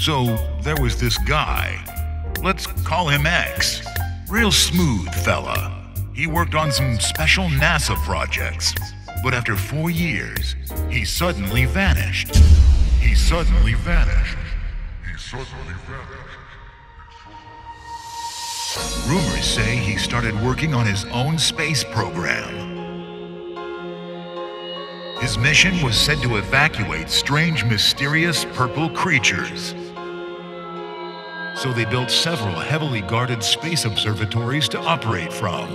So there was this guy. Let's call him X. Real smooth fella. He worked on some special NASA projects. But after four years, he suddenly vanished. He suddenly vanished. He suddenly vanished. Rumors say he started working on his own space program. His mission was said to evacuate strange, mysterious purple creatures. So they built several heavily guarded space observatories to operate from.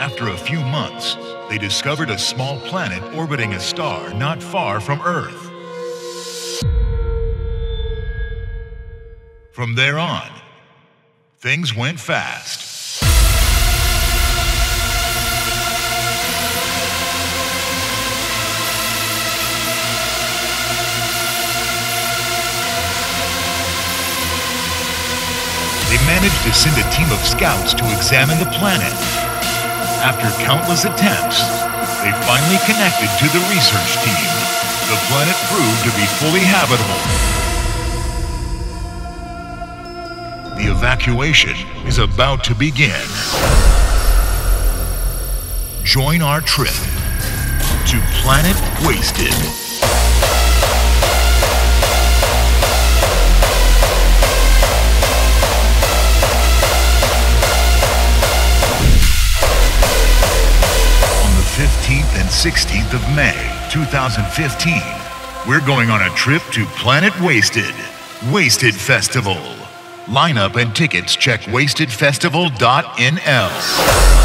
After a few months, they discovered a small planet orbiting a star not far from Earth. From there on, things went fast. They managed to send a team of scouts to examine the planet. After countless attempts, they finally connected to the research team. The planet proved to be fully habitable. The evacuation is about to begin. Join our trip to Planet Wasted. And 16th of May, 2015, we're going on a trip to Planet Wasted, Wasted Festival. Lineup and tickets check wastedfestival.nl.